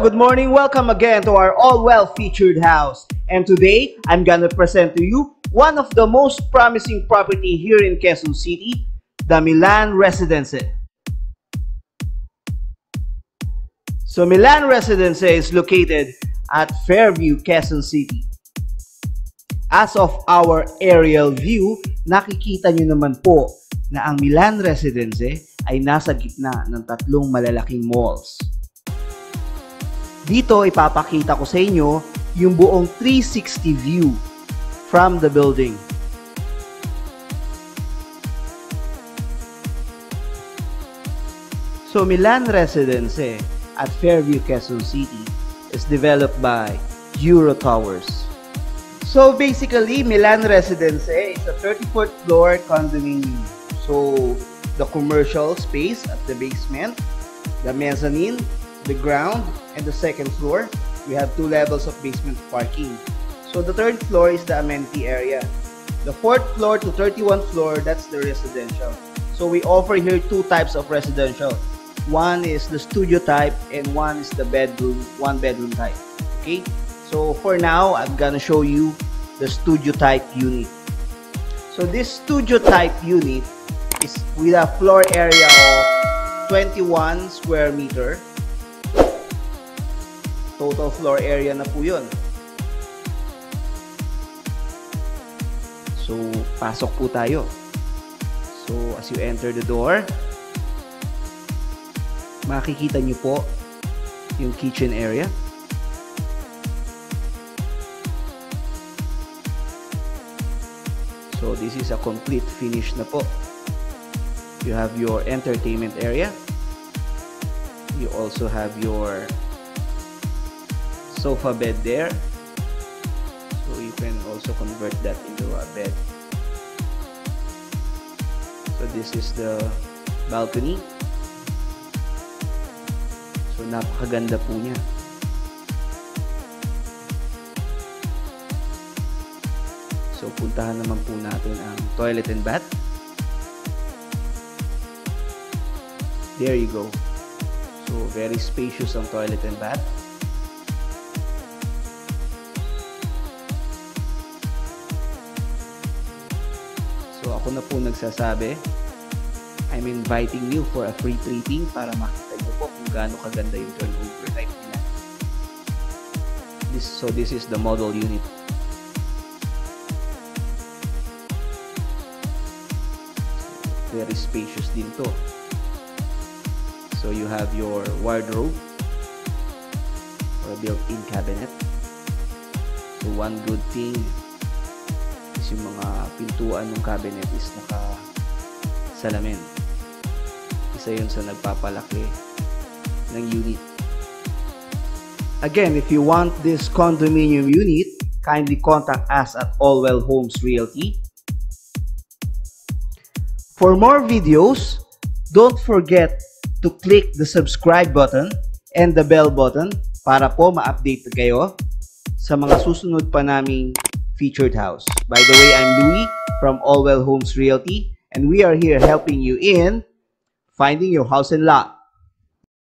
good morning. Welcome again to our all well featured house. And today, I'm gonna present to you one of the most promising property here in Quezon City, the Milan Residence. So Milan Residence is located at Fairview, Quezon City. As of our aerial view, nakikita nyo naman po na ang Milan Residence ay nasa gitna ng tatlong malalaking malls. Dito ipapakita ko sa inyo yung buong 360 view from the building. So Milan Residence at Fairview, Quezon City is developed by Euro Towers. So basically, Milan Residence is a 34th floor condominium. So the commercial space at the basement, the mezzanine, the ground, and the second floor, we have two levels of basement parking. So the third floor is the amenity area. The fourth floor to 31st floor, that's the residential. So we offer here two types of residential. One is the studio type and one is the bedroom, one bedroom type. Okay? So for now, I'm gonna show you the studio type unit. So this studio type unit is with a floor area of 21 square meter. Total floor area na po yun. So, pasok po tayo. So, as you enter the door, makikita nyo po yung kitchen area. So, this is a complete finish na po. You have your entertainment area. You also have your sofa bed there. So, you can also convert that into a bed. So, this is the balcony. So, napakaganda po niya. So, puntahan naman po natin ang toilet and bath. There you go. So, very spacious ang toilet and bath. Ako na po nagsasabi. I'm inviting you for a free treating para makita niyo po kung gaano kaganda yung turnover type nila. This, so, this is the model unit. very spacious din to. So you have your wardrobe or built-in cabinet. So one good thing is yung mga pintuan ng cabinet is naka salamin. Isa yun sa nagpapalaki ng unit. Again, if you want this condominium unit, kindly contact us at Allwell Homes Realty For more videos, don't forget to click the subscribe button and the bell button para po ma-update kayo sa mga susunod pa naming featured house. By the way, I'm Louie from Allwell Homes Realty and we are here helping you in finding your house and lot.